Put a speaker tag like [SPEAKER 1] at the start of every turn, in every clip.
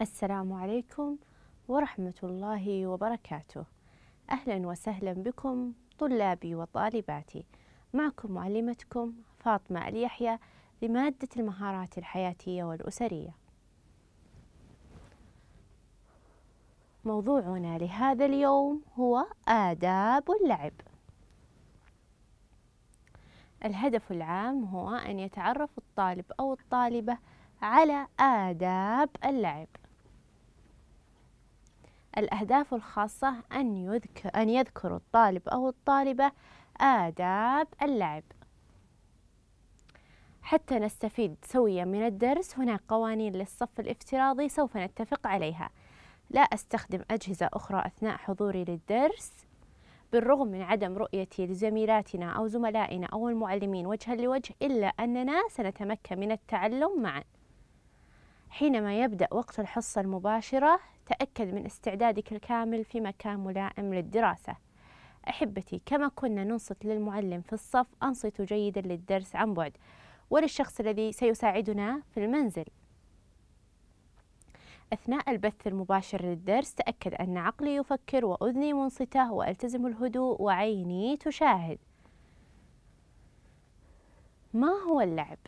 [SPEAKER 1] السلام عليكم ورحمة الله وبركاته. أهلا وسهلا بكم طلابي وطالباتي. معكم معلمتكم فاطمة اليحيى لمادة المهارات الحياتية والأسرية. موضوعنا لهذا اليوم هو آداب اللعب. الهدف العام هو أن يتعرف الطالب أو الطالبة على آداب اللعب. الأهداف الخاصة أن يذكر, أن يذكر الطالب أو الطالبة آداب اللعب. حتى نستفيد سويا من الدرس هناك قوانين للصف الافتراضي سوف نتفق عليها. لا أستخدم أجهزة أخرى أثناء حضوري للدرس. بالرغم من عدم رؤيتي لزميلاتنا أو زملائنا أو المعلمين وجها لوجه إلا أننا سنتمكن من التعلم معا. حينما يبدأ وقت الحصة المباشرة تأكد من استعدادك الكامل في مكان ملائم للدراسة. أحبتي كما كنا ننصت للمعلم في الصف أنصتوا جيدا للدرس عن بعد وللشخص الذي سيساعدنا في المنزل. أثناء البث المباشر للدرس تأكد أن عقلي يفكر وأذني منصتة وألتزم الهدوء وعيني تشاهد. ما هو اللعب؟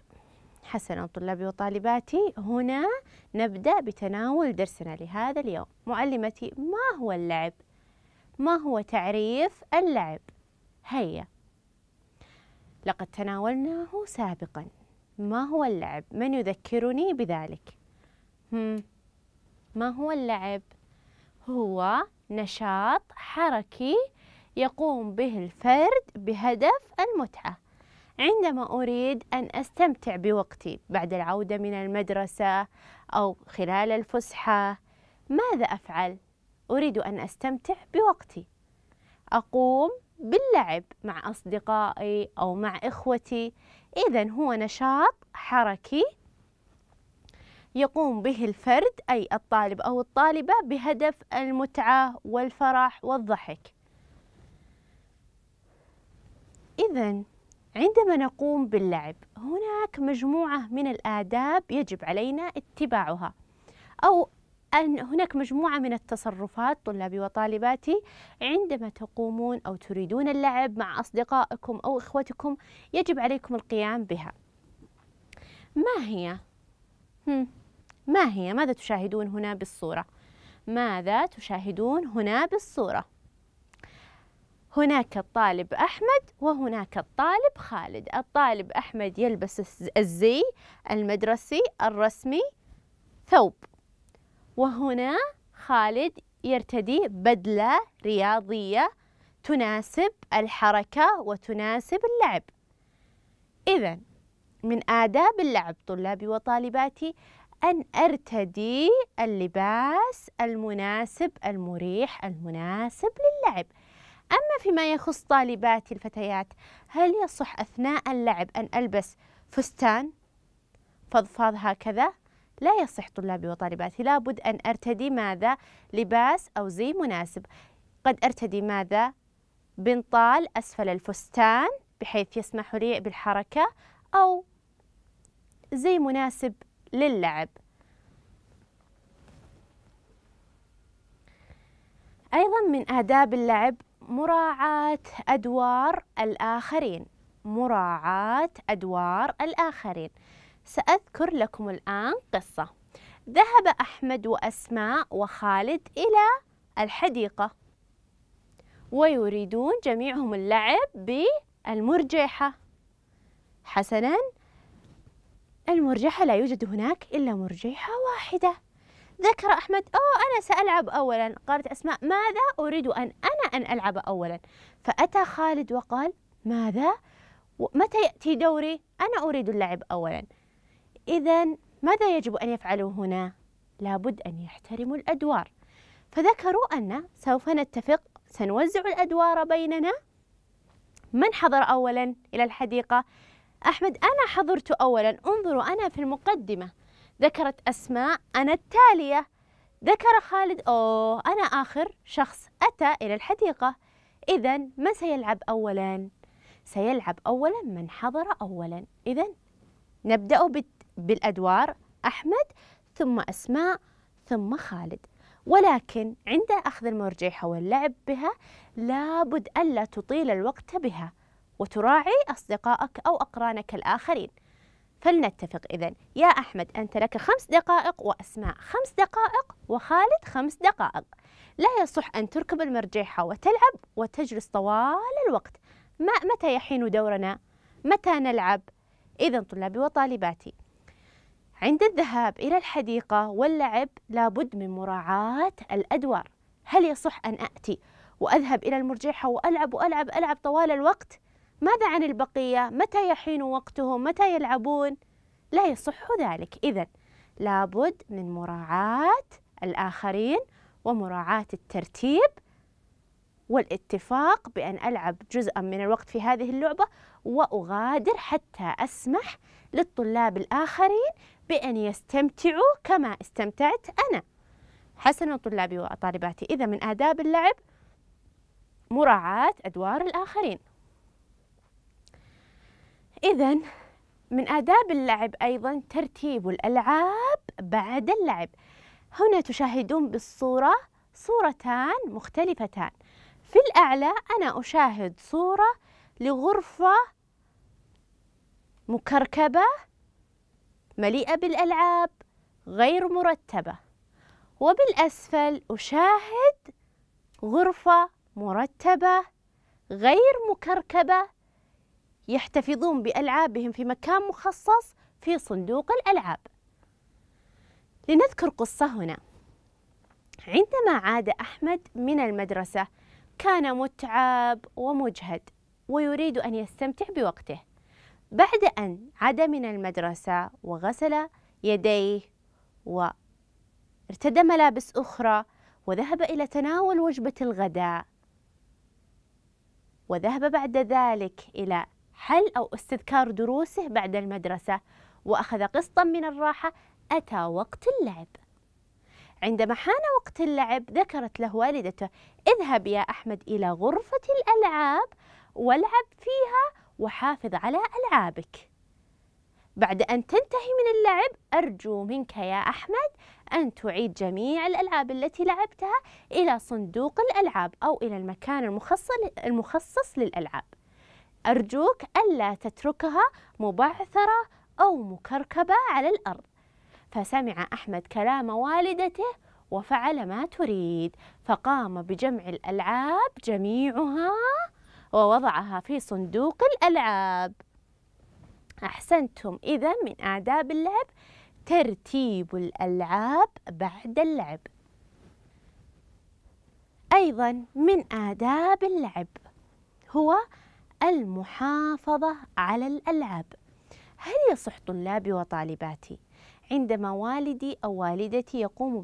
[SPEAKER 1] حسنا طلابي وطالباتي هنا نبدأ بتناول درسنا لهذا اليوم معلمتي ما هو اللعب؟ ما هو تعريف اللعب؟ هيا لقد تناولناه سابقا ما هو اللعب؟ من يذكرني بذلك؟ ما هو اللعب؟ هو نشاط حركي يقوم به الفرد بهدف المتعة عندما أريد أن أستمتع بوقتي بعد العودة من المدرسة أو خلال الفسحة ماذا أفعل؟ أريد أن أستمتع بوقتي. أقوم باللعب مع أصدقائي أو مع إخوتي. إذا هو نشاط حركي يقوم به الفرد أي الطالب أو الطالبة بهدف المتعة والفرح والضحك. إذا عندما نقوم باللعب هناك مجموعة من الآداب يجب علينا اتباعها أو أن هناك مجموعة من التصرفات طلابي وطالباتي عندما تقومون أو تريدون اللعب مع أصدقائكم أو إخوتكم يجب عليكم القيام بها ما هي؟ ما هي؟ ماذا تشاهدون هنا بالصورة؟ ماذا تشاهدون هنا بالصورة؟ هناك الطالب أحمد وهناك الطالب خالد. الطالب أحمد يلبس الزي المدرسي الرسمي ثوب. وهنا خالد يرتدي بدلة رياضية تناسب الحركة وتناسب اللعب. إذا من آداب اللعب طلابي وطالباتي أن أرتدي اللباس المناسب المريح المناسب للعب. أما فيما يخص طالباتي الفتيات هل يصح أثناء اللعب أن ألبس فستان فضفاض هكذا؟ لا يصح طلابي وطالباتي لابد أن أرتدي ماذا؟ لباس أو زي مناسب قد أرتدي ماذا؟ بنطال أسفل الفستان بحيث يسمح لي بالحركة أو زي مناسب للعب أيضا من آداب اللعب مراعاة أدوار الآخرين. مراعاة أدوار الآخرين. سأذكر لكم الآن قصة. ذهب أحمد وأسماء وخالد إلى الحديقة. ويريدون جميعهم اللعب بالمرجحة حسناً المرجحة لا يوجد هناك إلا مرجحة واحدة. ذكر أحمد أوه أنا سألعب أولا. قالت أسماء ماذا أريد أن أنا أن ألعب أولا؟ فأتى خالد وقال ماذا؟ متى يأتي دوري؟ أنا أريد اللعب أولا. إذا ماذا يجب أن يفعلوا هنا؟ لابد أن يحترموا الأدوار. فذكروا أن سوف نتفق سنوزع الأدوار بيننا. من حضر أولا إلى الحديقة؟ أحمد أنا حضرت أولا. انظروا أنا في المقدمة. ذكرت أسماء أنا التالية. ذكر خالد أوه أنا آخر شخص أتى إلى الحديقة. إذا من سيلعب أولا؟ سيلعب أولا من حضر أولا. إذا نبدأ بالأدوار. أحمد ثم أسماء ثم خالد. ولكن عند أخذ المرجحة واللعب بها لابد ألا تطيل الوقت بها. وتراعي أصدقائك أو أقرانك الآخرين. فلنتفق إذا يا أحمد أنت لك خمس دقائق وأسماء خمس دقائق وخالد خمس دقائق لا يصح أن تركب المرجحة وتلعب وتجلس طوال الوقت ما متى يحين دورنا؟ متى نلعب؟ إذا طلابي وطالباتي عند الذهاب إلى الحديقة واللعب لابد من مراعاة الأدوار هل يصح أن أتي وأذهب إلى المرجحة وألعب وألعب ألعب طوال الوقت؟ ماذا عن البقية؟ متى يحين وقتهم؟ متى يلعبون؟ لا يصح ذلك إذا لابد من مراعاة الآخرين ومراعاة الترتيب والاتفاق بأن ألعب جزءا من الوقت في هذه اللعبة وأغادر حتى أسمح للطلاب الآخرين بأن يستمتعوا كما استمتعت أنا حسنا طلابي وطالباتي إذا من آداب اللعب مراعاة أدوار الآخرين إذا من آداب اللعب أيضا ترتيب الألعاب بعد اللعب. هنا تشاهدون بالصورة صورتان مختلفتان. في الأعلى أنا أشاهد صورة لغرفة مكركبة مليئة بالألعاب غير مرتبة وبالأسفل أشاهد غرفة مرتبة غير مكركبة يحتفظون بألعابهم في مكان مخصص في صندوق الألعاب. لنذكر قصة هنا. عندما عاد أحمد من المدرسة كان متعب ومجهد ويريد أن يستمتع بوقته. بعد أن عاد من المدرسة وغسل يديه وارتدى ملابس أخرى وذهب إلى تناول وجبة الغداء وذهب بعد ذلك إلى حل أو استذكار دروسه بعد المدرسة وأخذ قسطا من الراحة أتى وقت اللعب. عندما حان وقت اللعب ذكرت له والدته اذهب يا أحمد إلى غرفة الألعاب والعب فيها وحافظ على ألعابك. بعد أن تنتهي من اللعب أرجو منك يا أحمد أن تعيد جميع الألعاب التي لعبتها إلى صندوق الألعاب أو إلى المكان المخصص للألعاب. أرجوك ألا تتركها مبعثرة أو مكركبة على الأرض. فسمع أحمد كلام والدته وفعل ما تريد فقام بجمع الألعاب جميعها ووضعها في صندوق الألعاب. أحسنتم إذا من آداب اللعب ترتيب الألعاب بعد اللعب. أيضا من آداب اللعب هو المحافظة على الألعاب هل يصح طلابي وطالباتي عندما والدي أو والدتي يقوموا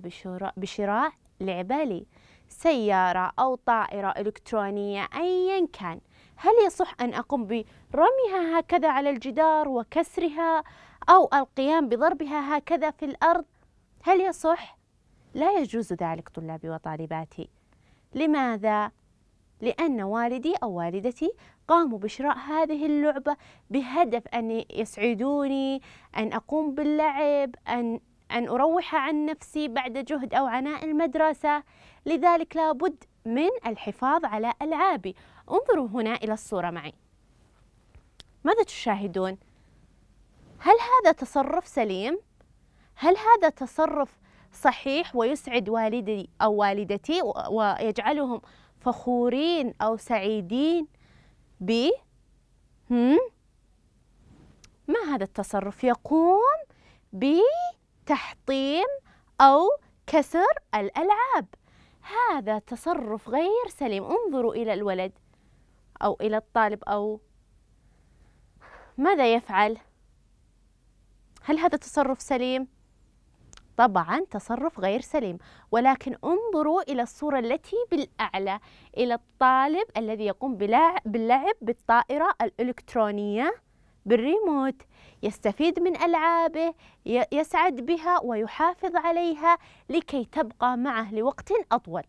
[SPEAKER 1] بشراء لعبة لي سيارة أو طائرة إلكترونية أيا كان هل يصح أن أقوم برميها هكذا على الجدار وكسرها أو القيام بضربها هكذا في الأرض هل يصح؟ لا يجوز ذلك طلابي وطالباتي لماذا؟ لأن والدي أو والدتي قاموا بشراء هذه اللعبة بهدف أن يسعدوني أن أقوم باللعب أن أن أروح عن نفسي بعد جهد أو عناء المدرسة لذلك لابد من الحفاظ على ألعابي انظروا هنا إلى الصورة معي ماذا تشاهدون؟ هل هذا تصرف سليم؟ هل هذا تصرف صحيح ويسعد والدي أو والدتي ويجعلهم فخورين أو سعيدين ب هم؟ ما هذا التصرف يقوم بتحطيم أو كسر الألعاب هذا تصرف غير سليم انظروا إلى الولد أو إلى الطالب أو ماذا يفعل؟ هل هذا تصرف سليم؟ طبعا تصرف غير سليم. ولكن انظروا إلى الصورة التي بالأعلى إلى الطالب الذي يقوم باللعب بالطائرة الإلكترونية بالريموت. يستفيد من ألعابه يسعد بها ويحافظ عليها لكي تبقى معه لوقت أطول.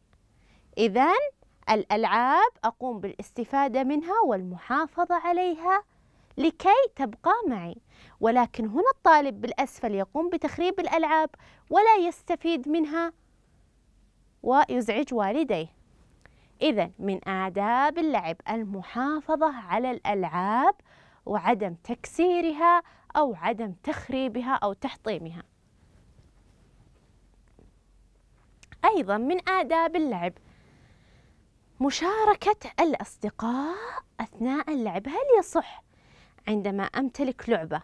[SPEAKER 1] إذا الألعاب أقوم بالاستفادة منها والمحافظة عليها لكي تبقى معي. ولكن هنا الطالب بالأسفل يقوم بتخريب الألعاب ولا يستفيد منها ويزعج والديه. إذا من آداب اللعب المحافظة على الألعاب وعدم تكسيرها أو عدم تخريبها أو تحطيمها. أيضا من آداب اللعب مشاركة الأصدقاء أثناء اللعب. هل يصح عندما أمتلك لعبة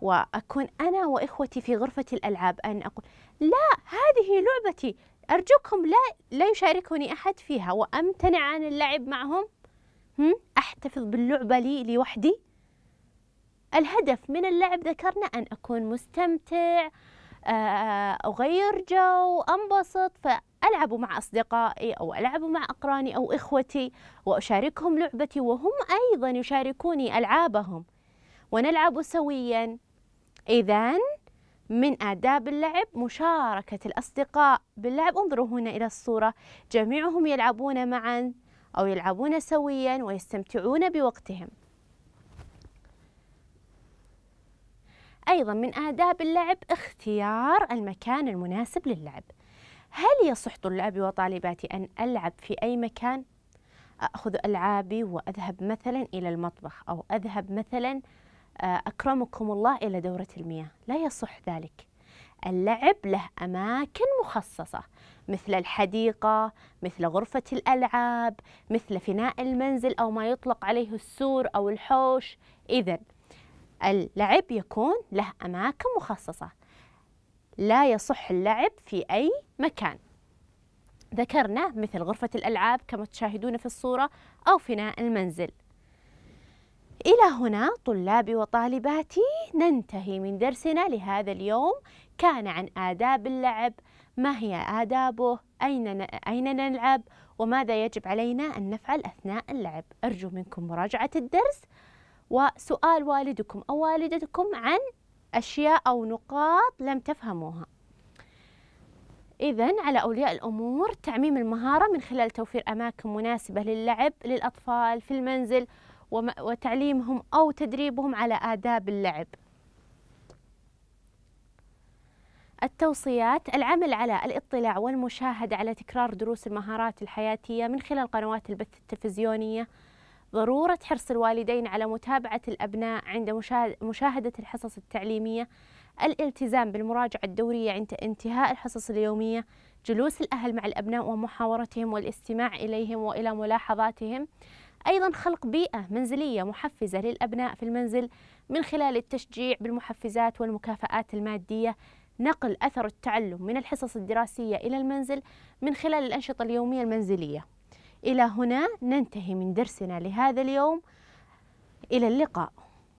[SPEAKER 1] وأكون أنا وإخوتي في غرفة الألعاب أن أقول لا هذه لعبتي أرجوكم لا لا يشاركني أحد فيها وأمتنع عن اللعب معهم هم؟ أحتفظ باللعبة لي لوحدي الهدف من اللعب ذكرنا أن أكون مستمتع أغير جو أنبسط فألعب مع أصدقائي أو ألعب مع أقراني أو إخوتي وأشاركهم لعبتي وهم أيضا يشاركوني ألعابهم. ونلعب سويا. إذا من آداب اللعب مشاركة الأصدقاء باللعب. انظروا هنا إلى الصورة. جميعهم يلعبون معا أو يلعبون سويا ويستمتعون بوقتهم. أيضا من آداب اللعب اختيار المكان المناسب للعب. هل يصح طلابي وطالباتي أن ألعب في أي مكان؟ أخذ ألعابي وأذهب مثلا إلى المطبخ أو أذهب مثلا آه، أكرمكم الله إلى دورة المياه. لا يصح ذلك. اللعب له أماكن مخصصة مثل الحديقة مثل غرفة الألعاب مثل فناء المنزل أو ما يطلق عليه السور أو الحوش. إذا اللعب يكون له أماكن مخصصة. لا يصح اللعب في أي مكان. ذكرنا مثل غرفة الألعاب كما تشاهدون في الصورة أو فناء المنزل. إلى هنا طلابي وطالباتي ننتهي من درسنا لهذا اليوم. كان عن آداب اللعب ما هي آدابه أين أين نلعب وماذا يجب علينا أن نفعل أثناء اللعب. أرجو منكم مراجعة الدرس. وسؤال والدكم أو والدتكم عن أشياء أو نقاط لم تفهموها. إذا على أولياء الأمور تعميم المهارة من خلال توفير أماكن مناسبة للعب للأطفال في المنزل وتعليمهم أو تدريبهم على آداب اللعب. التوصيات العمل على الاطلاع والمشاهدة على تكرار دروس المهارات الحياتية من خلال قنوات البث التلفزيونية ضرورة حرص الوالدين على متابعة الأبناء عند مشاهدة الحصص التعليمية الالتزام بالمراجعة الدورية عند انتهاء الحصص اليومية جلوس الأهل مع الأبناء ومحاورتهم والاستماع إليهم وإلى ملاحظاتهم. أيضا خلق بيئة منزلية محفزة للأبناء في المنزل من خلال التشجيع بالمحفزات والمكافآت المادية نقل أثر التعلم من الحصص الدراسية إلى المنزل من خلال الأنشطة اليومية المنزلية. إلى هنا ننتهي من درسنا لهذا اليوم. إلى اللقاء.